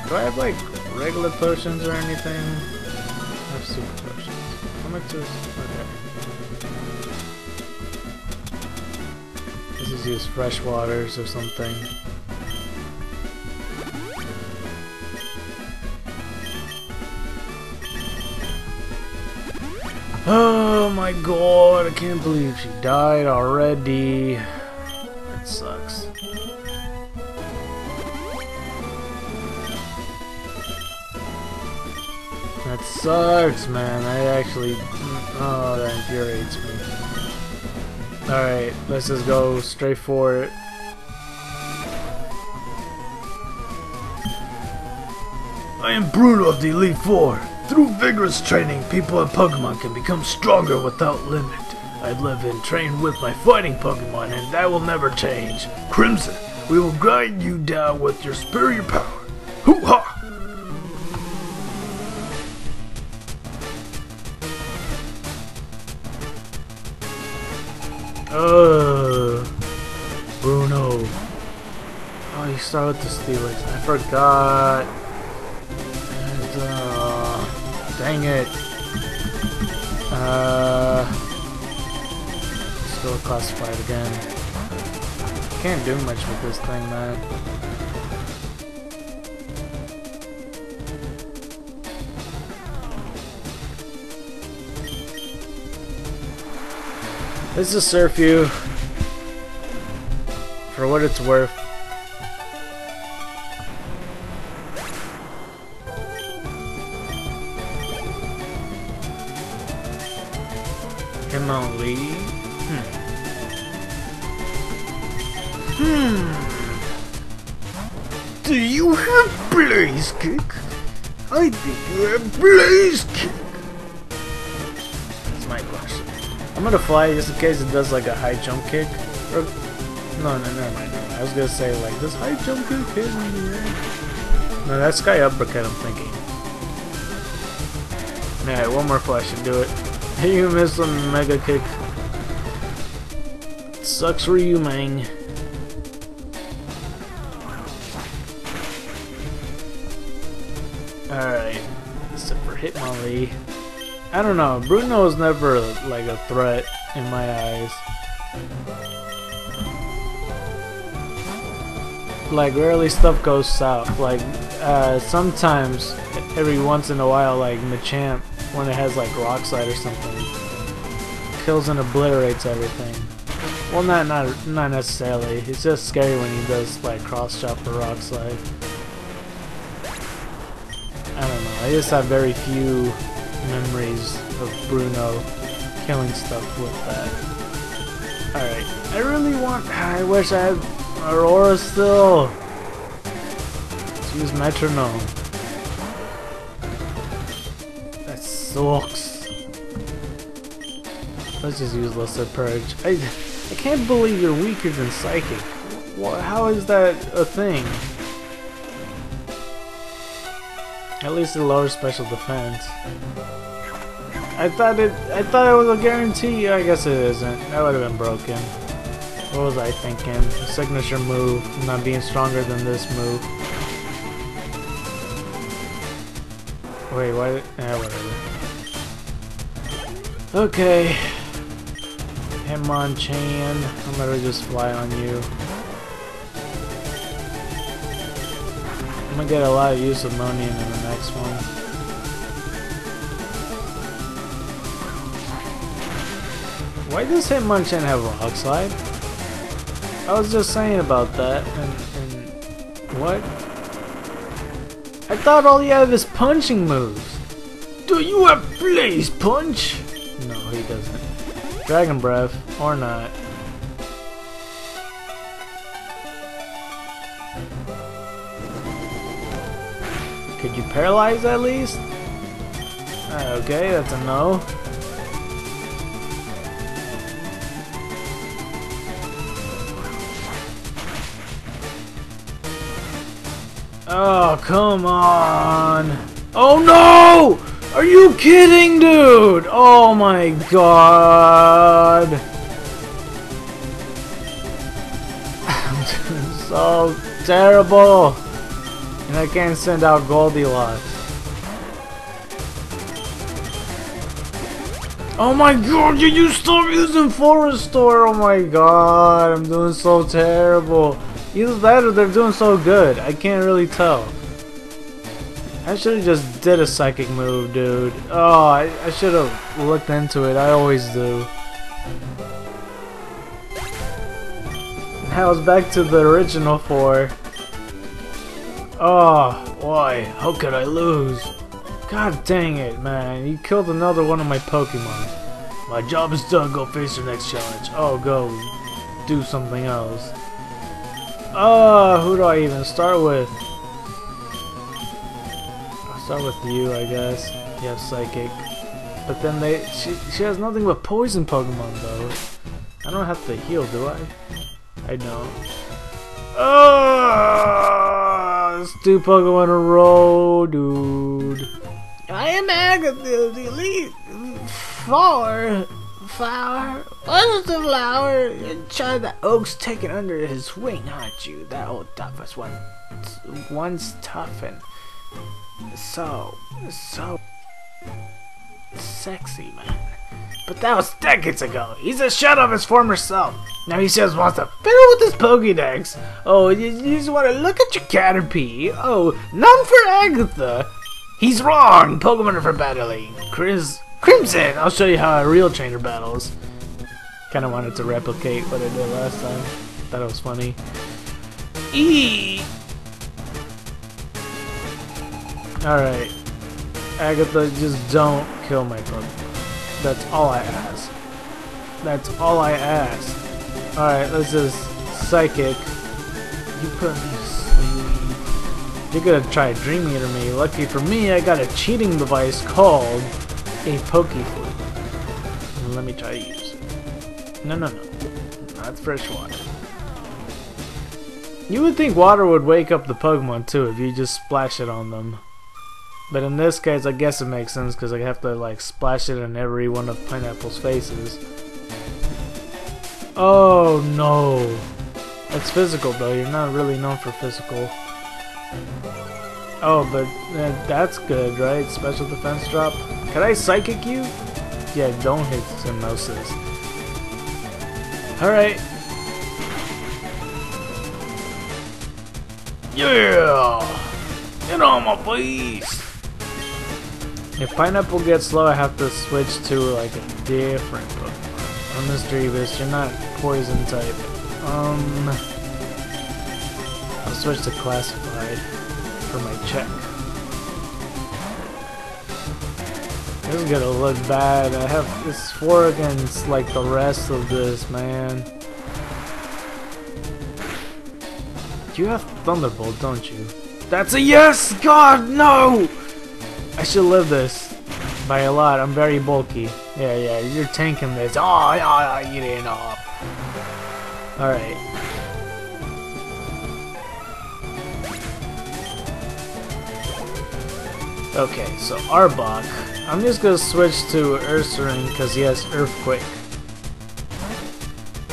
Do I have like regular potions or anything? I have super potions. How much is... okay. Let's just fresh waters or something. Oh my god, I can't believe she died already. That sucks. That sucks, man. I actually... Oh, that infuriates me. Alright, let's just go straight for it. I am Bruno of the Elite Four. Through vigorous training, people and Pokemon can become stronger without limit. I live and train with my fighting Pokemon, and that will never change. Crimson, we will grind you down with your superior power. Hoo-ha! Uh, Bruno. Oh, you start with the Steelix. I forgot. Dang it. Uh, still classified again. Can't do much with this thing, man. This is surf you for what it's worth. Fly just in case it does like a high jump kick. Or, no, no, never mind. I was gonna say like this high jump kick hit me. No, that's Sky Uppercut I'm thinking. Alright, one more flash and do it. [LAUGHS] You missed a mega kick. Sucks for you, man. Alright. Except for Hitmonlee. I don't know. Bruno is never like a threat in my eyes. Like rarely stuff goes south. Like uh, sometimes, every once in a while, like Machamp, when it has like Rock Slide or something, kills and obliterates everything. Well, not not not necessarily. It's just scary when he does like Cross Chop or Rock Slide. I don't know. I just have very few memories of Bruno killing stuff with that. Alright, I really want... I wish I had Aurora still. Let's use Metronome. That sucks. Let's just use Luster Purge. I, I can't believe you're weaker than Psychic. What, how is that a thing? At least it lowers special defense. I thought it I thought it was a guarantee. I guess it isn't. That would have been broken. What was I thinking? Signature move, not being stronger than this move. Wait, what? Eh, whatever. Okay. Hitmonchan. I'm gonna just fly on you. I'm gonna get a lot of use of Monian in the next one. Why does Hitmonchan have Rock Slide? I was just saying about that, and, and what? I thought all he had was punching moves. Do you have Blaze Punch? No, he doesn't. Dragon Breath, or not. Could you paralyze at least? Uh, okay, that's a no. Oh, come on. Oh no! Are you kidding, dude? Oh my god. I'm doing so terrible. And I can't send out Goldilocks. Oh my god, you, you stop using Full Restore! Oh my god, I'm doing so terrible. Either that or they're doing so good. I can't really tell. I should have just did a psychic move, dude. Oh, I, I should have looked into it. I always do. Now it's back to the original four. Oh, why? How could I lose? God dang it, man. You killed another one of my Pokemon. My job is done. Go face your next challenge. Oh, go do something else. Oh, who do I even start with? I'll start with you, I guess. You have Psychic. But then they she she has nothing but poison Pokemon though. I don't have to heal, do I? I don't. Ah, oh, it's two Pokemon in a row, dude. I am Agatha, the elite flower. Flower? What's the flower? Child that Oak's taken under his wing, aren't you? That old toughest one. One's tough and so, so sexy, man. But that was decades ago. He's a shut of his former self. Now he just wants to fiddle with his Pokédex. Oh, you, you just want to look at your Caterpie. Oh, none for Agatha. He's wrong. Pokemon are for battling. Chris Crimson! I'll show you how a real trainer battles. Kinda wanted to replicate what I did last time. Thought it was funny. E. Alright. Agatha, just don't kill my Pokemon. That's all I ask. That's all I ask. Alright, let's just Psychic. You put me to sleep. You're gonna try Dream Eater me. Lucky for me, I got a cheating device called a Pokeflute. Let me try to use it. No, no, no. That's fresh water. You would think water would wake up the Pokemon too if you just splash it on them. But in this case, I guess it makes sense because I have to like splash it in every one of Pineapple's faces. Oh no. It's physical though, you're not really known for physical. Oh, but uh, that's good, right? Special defense drop. Can I psychic you? Yeah, don't hit Hypnosis. Alright. Yeah! Get on my face! If Pineapple gets slow, I have to switch to like a different Pokemon. On this Drevis, you're not poison type. Um, I'll switch to Classified for my check. This is gonna look bad. I have this four against like the rest of this, man. You have Thunderbolt, don't you? That's a yes! God, no! I should live this by a lot. I'm very bulky. Yeah, yeah, you're tanking this. Oh, yeah, you didn't know. Alright. Okay, so Arbok. I'm just gonna switch to Ursaring because he has Earthquake.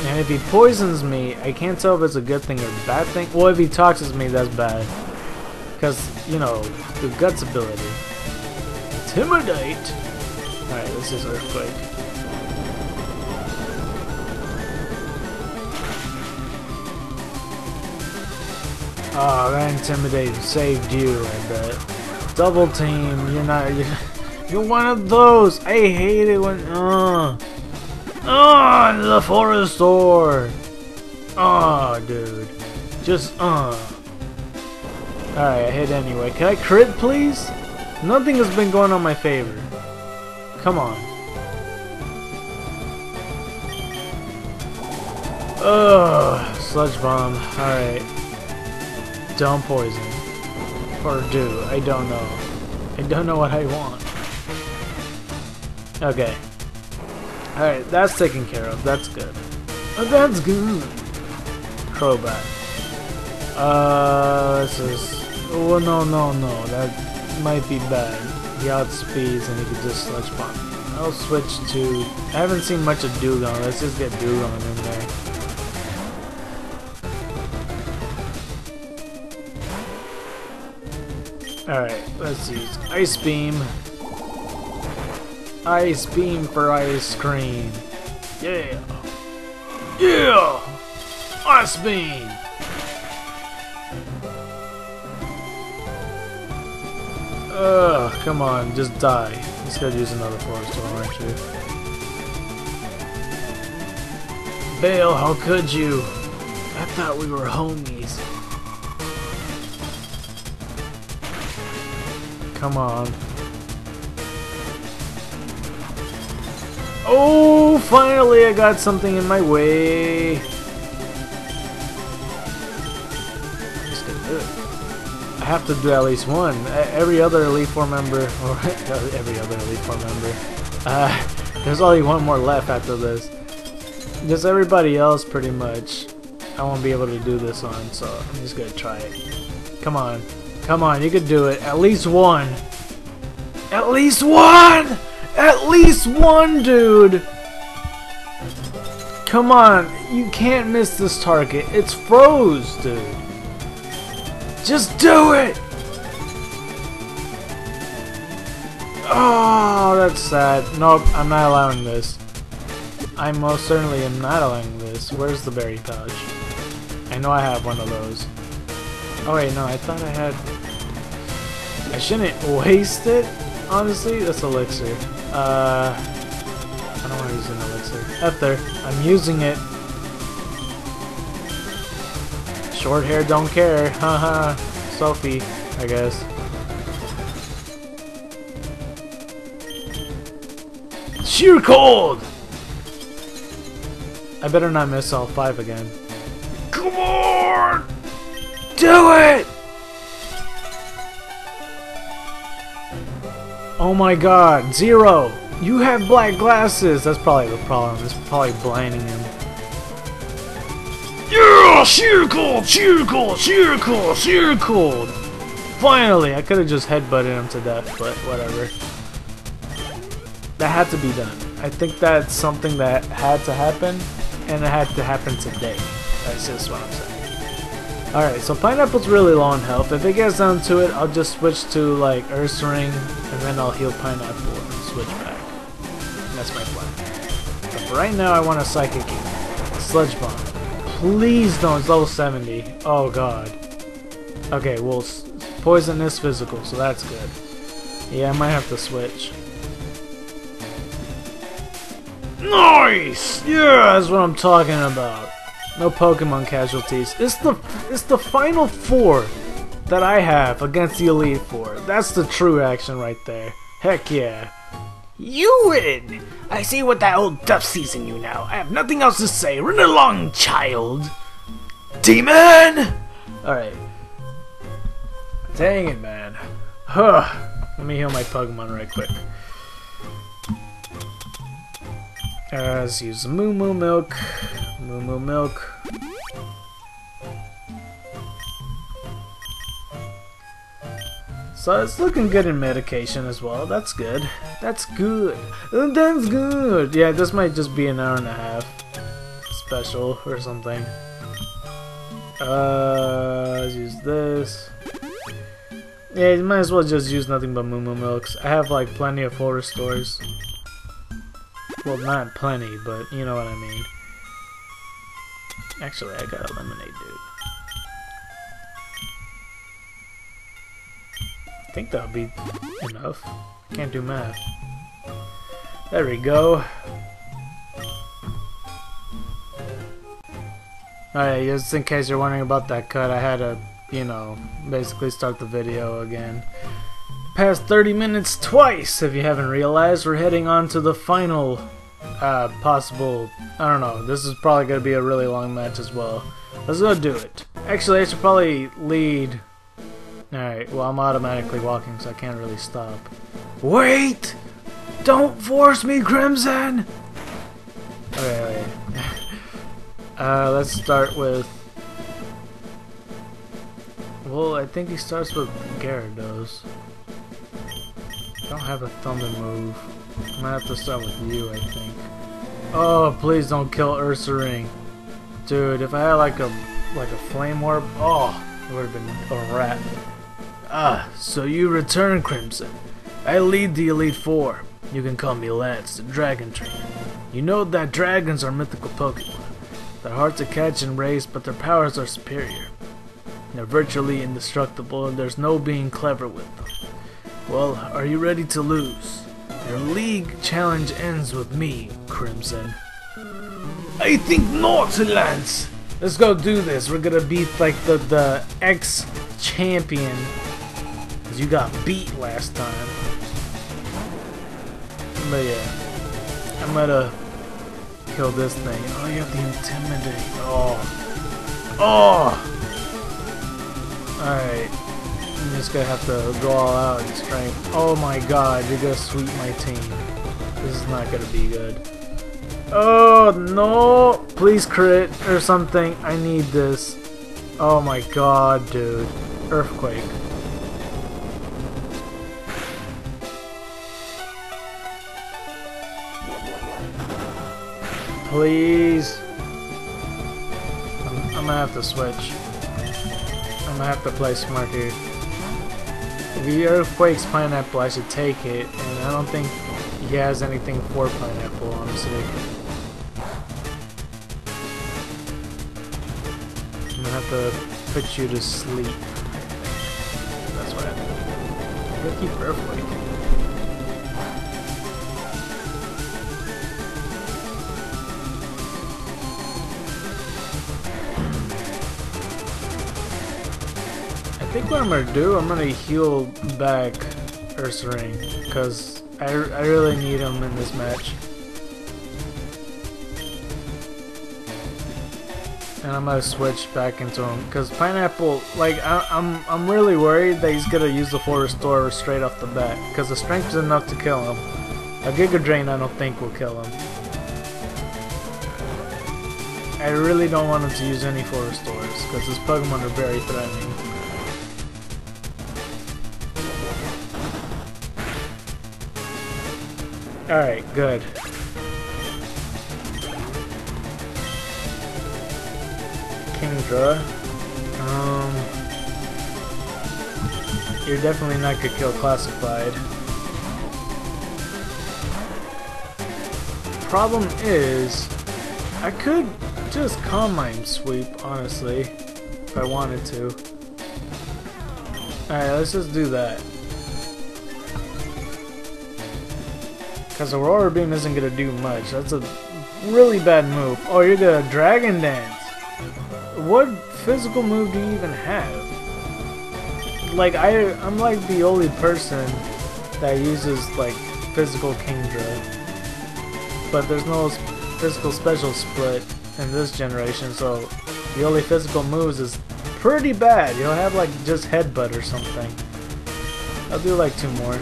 And if he poisons me, I can't tell if it's a good thing or a bad thing. Well, if he toxins me, that's bad. Because, you know, the Guts ability. Intimidate! Alright, this is Earthquake. Oh, that Intimidate saved you, I bet. Double team, you're not... You're, you're one of those! I hate it when... Uh. Oh, the full restore. Oh, dude. Just, uh. Alright, I hit anyway. Can I crit, please? Nothing has been going on my favor. Come on. Ugh, sludge bomb. Alright. Don't poison. Or do. I don't know. I don't know what I want. Okay. Alright, that's taken care of. That's good. Oh, that's good. Crobat. Uh, this is... Oh, no, no, no. That might be bad. He outspeeds and he can just sludge bomb. I'll switch to... I haven't seen much of Dewgong. Let's just get Dewgong in there. Alright, let's use Ice Beam. Ice Beam for ice cream. Yeah! Yeah! Ice Beam! Ugh, come on, just die. Just gotta use another full restore, aren't you? Bale, how could you? I thought we were homies. Come on. Oh, finally I got something in my way. I have to do at least one. Every other Elite Four member, [LAUGHS] or every other Elite Four member, uh, [LAUGHS] there's only one more left after this. Just everybody else, pretty much, I won't be able to do this on, so I'm just gonna try it. Come on. Come on, you could do it. At least one. At least one! At least one, dude! Come on, you can't miss this target. It's froze, dude. Just do it! Oh, that's sad. Nope, I'm not allowing this. I most certainly am not allowing this. Where's the berry pouch? I know I have one of those. Oh wait, no, I thought I had... I shouldn't waste it, honestly. That's elixir. Uh, I don't want to use an elixir. Up there. I'm using it. Short hair don't care. [LAUGHS] Haha. Sophie, I guess. Sheer cold! I better not miss all five again. Come on! Do it! Oh my god, Zero! You have black glasses! That's probably the problem. It's probably blinding him. Yeah! Sheer cold! Sheer cold! Finally! I could have just headbutted him to death, but whatever. That had to be done. I think that's something that had to happen, and it had to happen today. That's just what I'm saying. Alright, so Pineapple's really low on health. If it gets down to it, I'll just switch to, like, Ursaring, and then I'll heal Pineapple and switch back. And that's my plan. But right now, I want a Psychic Key. Sludge Bomb. Please don't, it's level 70. Oh god. Okay, well, Poison is physical, so that's good. Yeah, I might have to switch. Nice! Yeah, that's what I'm talking about. No Pokemon casualties. It's the it's the final four that I have against the Elite Four. That's the true action right there. Heck yeah. You win! I see what that old duff sees in you now. I have nothing else to say. Run along, child! Demon! Alright. Dang it, man. Huh. Let me heal my Pokemon right quick. Uh, let's use Moo Moo Milk. Moo Moo Milk. So it's looking good in medication as well. That's good. That's good. That's good. Yeah, this might just be an hour and a half special or something. Uh, use this. Yeah, you might as well just use nothing but Moo Moo Milks. I have like plenty of full restores. Well, not plenty, but you know what I mean. Actually, I got a lemonade, dude. I think that'll be enough. Can't do math. There we go. Oh, Alright, just in case you're wondering about that cut, I had to, you know, basically start the video again. Past 30 minutes twice, if you haven't realized, we're heading on to the final uh, possible, I don't know, this is probably going to be a really long match as well. Let's go do it. Actually, I should probably lead. Alright, well I'm automatically walking so I can't really stop. Wait! Don't force me, Crimson! Okay. [LAUGHS] Uh, let's start with... Well, I think he starts with Gyarados. Don't have a Thunder move. I'm gonna have to start with you, I think. Oh, please don't kill Ursaring. Dude, if I had like a like a flame orb, oh, it would have been a rat. Ah, so you return, Crimson. I lead the Elite Four. You can call me Lance, the Dragon Trainer. You know that dragons are mythical Pokemon. They're hard to catch and raise, but their powers are superior. They're virtually indestructible, and there's no being clever with them. Well, are you ready to lose? Your league challenge ends with me, Crimson. I think not, Lance! Let's go do this. We're gonna beat, like, the, the ex-champion. Because you got beat last time. But yeah. I'm gonna kill this thing. Oh, you have the intimidate. Oh. Oh! Alright. I'm just gonna have to go all out and strength. Oh my god, you're gonna sweep my team. This is not gonna be good. Oh no! Please crit or something. I need this. Oh my god, dude. Earthquake. Please. I'm, I'm, gonna have to switch. I'm gonna have to play smart here. If he earthquakes pineapple, I should take it, and I don't think he has anything for pineapple, honestly. I'm gonna have to put you to sleep. That's what I think. I'm gonna keep earthquaking. Think what I'm gonna do, I'm gonna heal back Ursaring, because I, I really need him in this match. And I'm gonna switch back into him, because Pineapple, like, I, I'm I'm really worried that he's gonna use the full restore straight off the bat, because the strength is enough to kill him. A Giga Drain I don't think will kill him. I really don't want him to use any full restores, because his Pokemon are very threatening. Alright, good. Kingdra. Um, you're definitely not gonna kill Classified. Problem is, I could just Calm Mind Sweep, honestly, if I wanted to. Alright, let's just do that. Because Aurora Beam isn't going to do much. That's a really bad move. Oh, you're the Dragon Dance. What physical move do you even have? Like, I, I'm like the only person that uses, like, physical Kingdra. But there's no physical special split in this generation, so the only physical moves is pretty bad. You'll have, like, just Headbutt or something. I'll do, like, two more.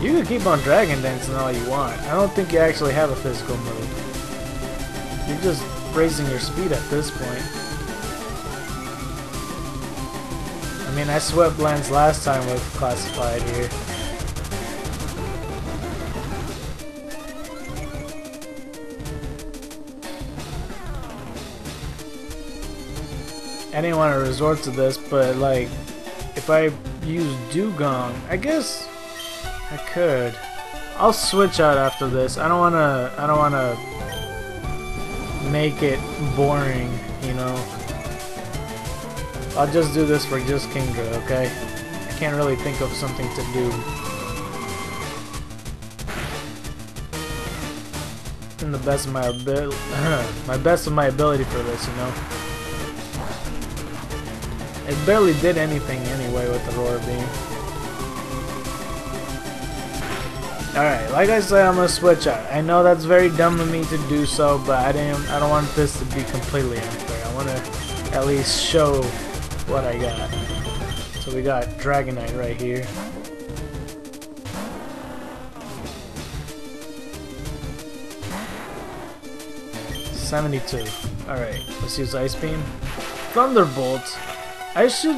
You can keep on Dragon Dancing all you want. I don't think you actually have a physical move. You're just raising your speed at this point. I mean, I swept Lance last time with Classified here. I didn't want to resort to this, but like, if I use Dewgong, I guess I could. I'll switch out after this. I don't wanna I don't wanna make it boring, you know. I'll just do this for just Kingdra, okay? I can't really think of something to do. In the best of my ability [LAUGHS] my best of my ability for this, you know. It barely did anything anyway with the Aurora Beam. Alright, like I said, I'm gonna switch out. I know that's very dumb of me to do so, but I didn't I don't want this to be completely unfair. I wanna at least show what I got. So we got Dragonite right here. Seventy-two. Alright, let's use Ice Beam. Thunderbolt. I should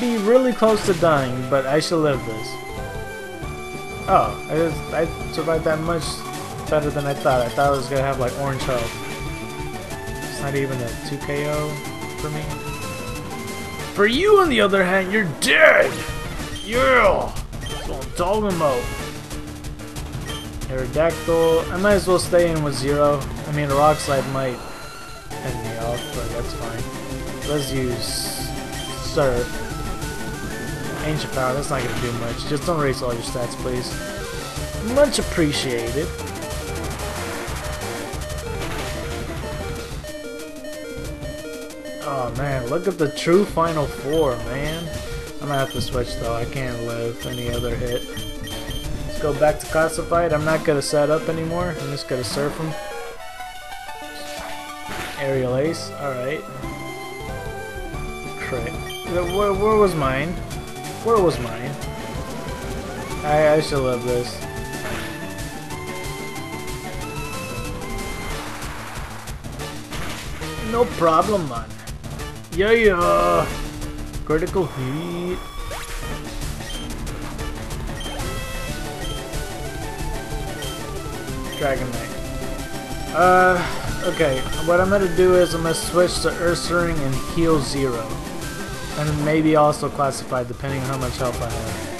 be really close to dying, but I should live this. Oh, I, just, I survived that much better than I thought. I thought I was gonna have like orange health. It's not even a 2 KO for me. For you, on the other hand, you're dead! Yeah! What I'm talking about. Aerodactyl. I might as well stay in with zero. I mean, a rock slide might end me off, but that's fine. Let's use Surf. Ancient Power, that's not gonna do much. Just don't raise all your stats, please. Much appreciated. Oh man, look at the true Final Four, man. I'm gonna have to switch though, I can't live any other hit. Let's go back to Classified. I'm not gonna set up anymore, I'm just gonna surf him. Aerial Ace, alright. Crit. Where, where was mine? Where was mine? I, I should love this. No problem, man. Yeah, yeah. Critical hit. Dragonite. Uh, okay. What I'm gonna do is I'm gonna switch to Ursaring and heal zero. And maybe also classified depending on how much health I have.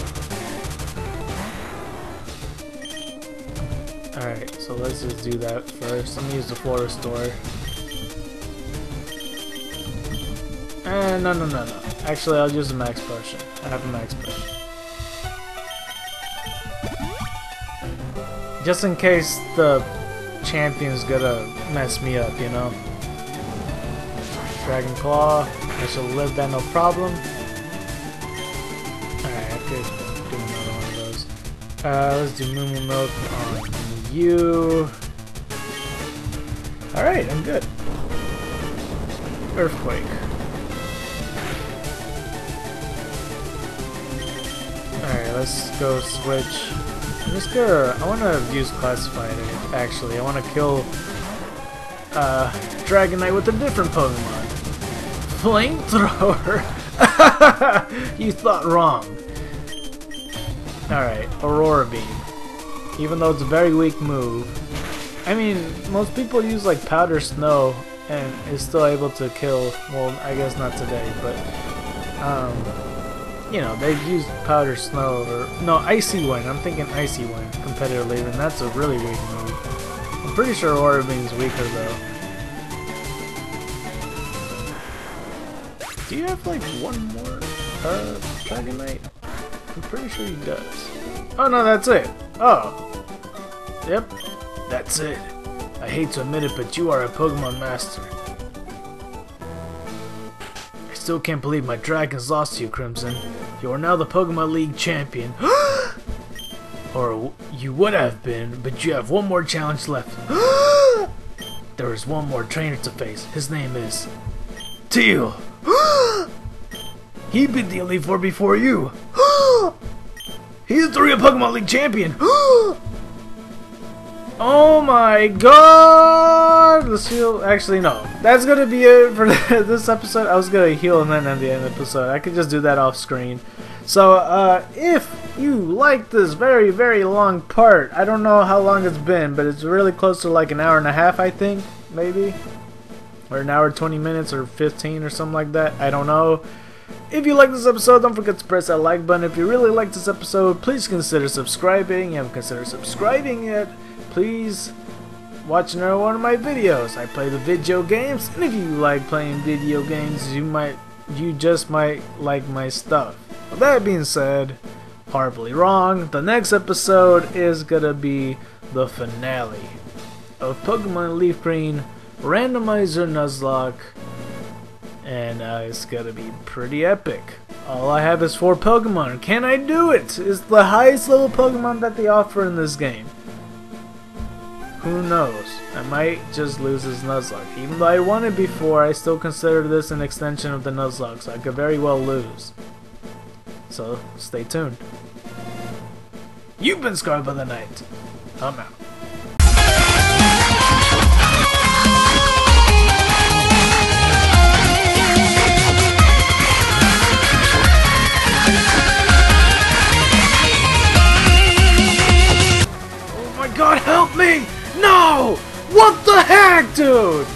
Alright, so let's just do that first. Let me use the full restore. And eh, no no no no. Actually I'll use a max potion. I have a max potion. Just in case the champion's gonna mess me up, you know? Dragon Claw. I shall live that no problem. Alright, I could do another one of those. Uh, let's do Moo Milk on you. Alright, I'm good. Earthquake. Alright, let's go switch. I'm just gonna. I want to use Classified actually. I want to kill uh, Dragonite with a different Pokemon. Flamethrower! [LAUGHS] you thought wrong. Alright, Aurora Beam. Even though it's a very weak move. I mean, most people use like Powder Snow and is still able to kill, well, I guess not today, but, um, you know, they've used Powder Snow or, no, Icy Wind, I'm thinking Icy Wind competitively, and that's a really weak move. I'm pretty sure Aurora Beam's weaker though. Do you have like one more uh, Dragonite? I'm pretty sure he does. Oh no, that's it. Oh. Yep, that's it. I hate to admit it, but you are a Pokemon Master. I still can't believe my dragons lost to you, Crimson. You are now the Pokemon League champion. [GASPS] or you would have been, but you have one more challenge left. [GASPS] there is one more trainer to face. His name is Teal. He beat the Elite Four before you. [GASPS] He's the real Pokemon League champion. [GASPS] oh my god! Let's heal. Actually, no. That's gonna be it for [LAUGHS] this episode. I was gonna heal and then end the end episode. I could just do that off screen. So, uh, if you like this very, very long part, I don't know how long it's been, but it's really close to like an hour and a half, I think, maybe or an hour 20 minutes or 15 or something like that I don't know if you like this episode don't forget to press that like button. If you really like this episode please consider subscribing. Haven't considered subscribing yet please watch another one of my videos. I play the video games. And if you like playing video games you might you just might like my stuff. With that being said horribly wrong. The next episode is gonna be the finale of Pokemon Leaf Green Randomizer Nuzlocke And uh, it's gonna be pretty epic. All I have is four Pokemon. Can I do it? It's the highest level Pokemon that they offer in this game. Who knows? I might just lose this Nuzlocke. Even though I won it before, I still consider this an extension of the Nuzlocke, so I could very well lose. So, stay tuned. You've been Scarred by the Night. I'm out. God, help me! No! What the heck, dude?